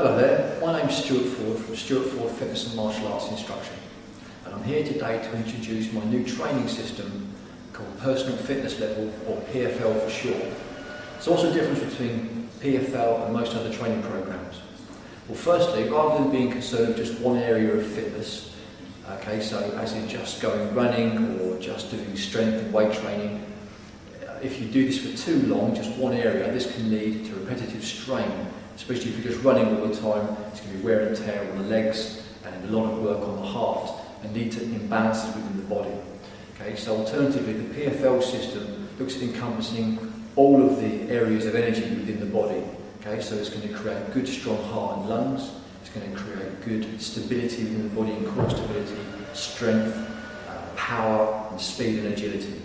Hello there, my name's Stuart Ford from Stuart Ford Fitness and Martial Arts Instruction and I'm here today to introduce my new training system called Personal Fitness Level or PFL for short. There's also a difference between PFL and most other training programs. Well firstly, rather than being concerned with just one area of fitness, okay, so as in just going running or just doing strength and weight training, if you do this for too long, just one area, this can lead to repetitive strain especially if you're just running all the time, it's going to be wear and tear on the legs and a lot of work on the heart and lead to imbalances within the body. Okay, so alternatively, the PFL system looks at encompassing all of the areas of energy within the body. Okay, so it's going to create good, strong heart and lungs. It's going to create good stability within the body and core stability, strength, uh, power, and speed and agility.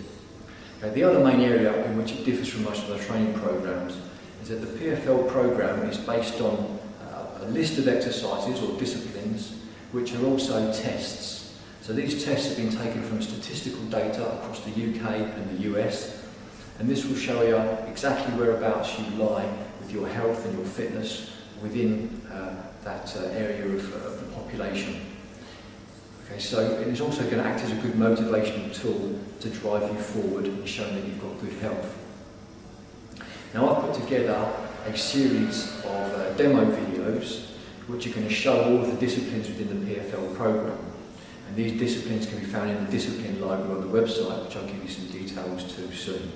Okay, the other main area in which it differs from most of the training programs is that the PFL program is based on uh, a list of exercises or disciplines which are also tests. So these tests have been taken from statistical data across the UK and the US and this will show you exactly whereabouts you lie with your health and your fitness within uh, that uh, area of, uh, of the population. Okay, so it is also going to act as a good motivational tool to drive you forward and show that you've got good health. Together a series of uh, demo videos which are going to show all of the disciplines within the PFL program. And these disciplines can be found in the discipline library on the website, which I'll give you some details to soon.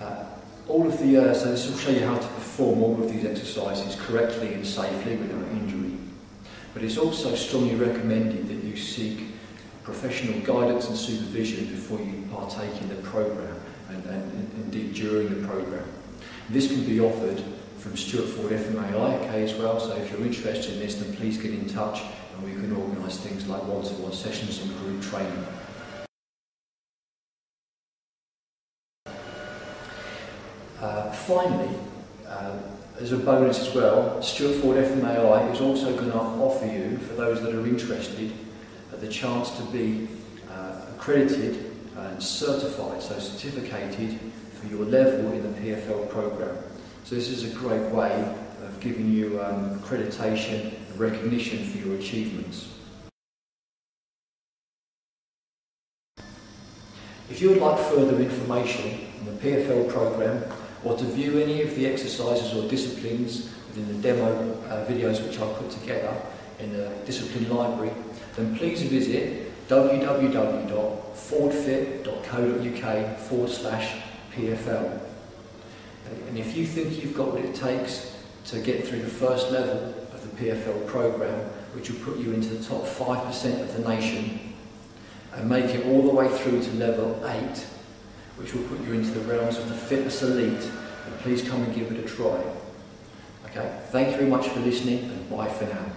Uh, all of the, uh, so this will show you how to perform all of these exercises correctly and safely without injury. But it's also strongly recommended that you seek professional guidance and supervision before you partake in the program and, and indeed during the programme. This can be offered from Stuart Ford FMAI okay, as well, so if you're interested in this then please get in touch and we can organise things like one-to-one -one sessions and group training. Uh, finally, uh, as a bonus as well, Stuart Ford FMAI is also going to offer you, for those that are interested, uh, the chance to be uh, accredited and certified, so certificated for your level in the PFL program. So this is a great way of giving you um, accreditation and recognition for your achievements. If you would like further information on the PFL program or to view any of the exercises or disciplines within the demo uh, videos which I've put together in the discipline library, then please visit www.fordfit.co.uk forward slash PFL. And if you think you've got what it takes to get through the first level of the PFL program, which will put you into the top 5% of the nation, and make it all the way through to level 8, which will put you into the realms of the fitness elite, then please come and give it a try. Okay, thank you very much for listening and bye for now.